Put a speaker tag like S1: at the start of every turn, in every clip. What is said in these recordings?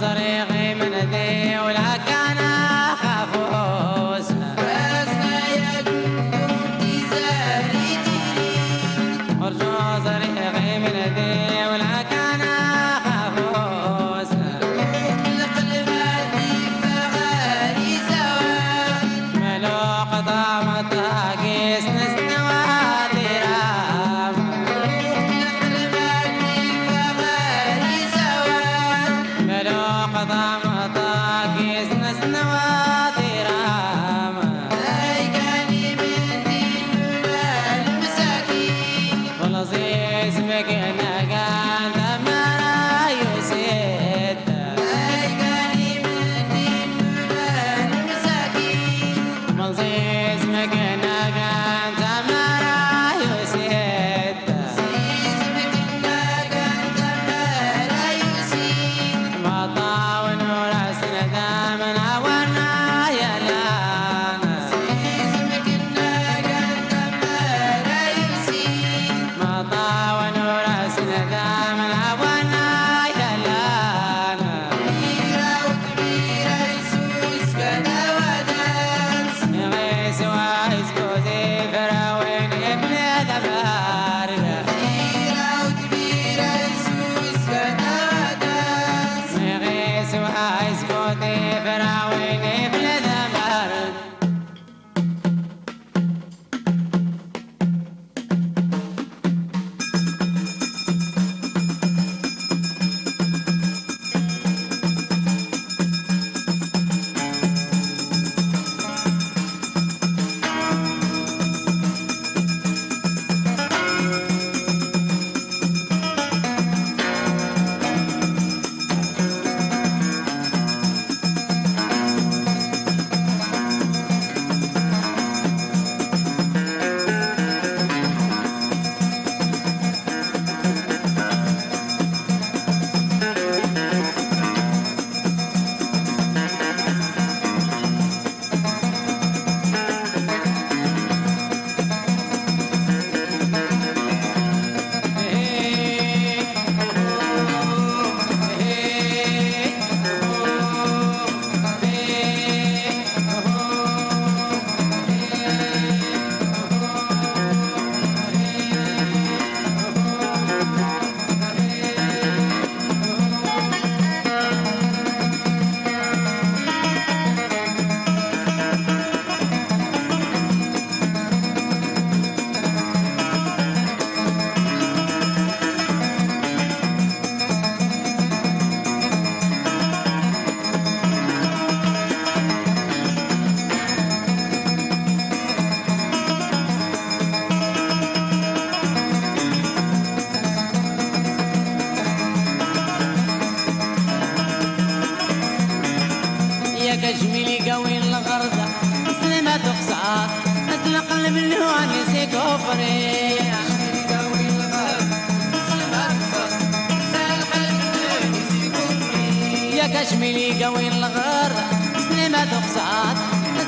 S1: Nazareth. again. so I كشميلي قوي الغر سلمة تخصات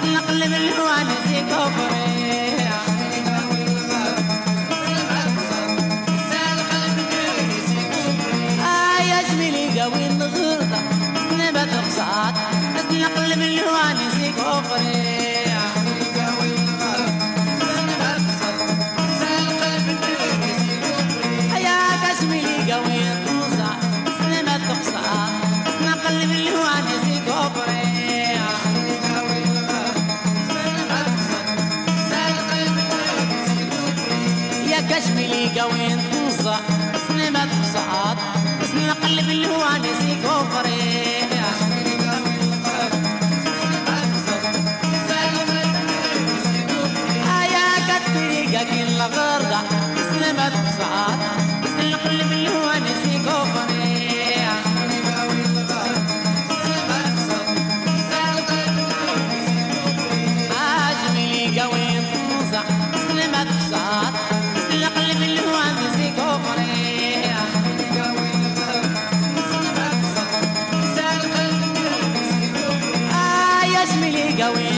S1: نقلب الهوى نسي كفري going going.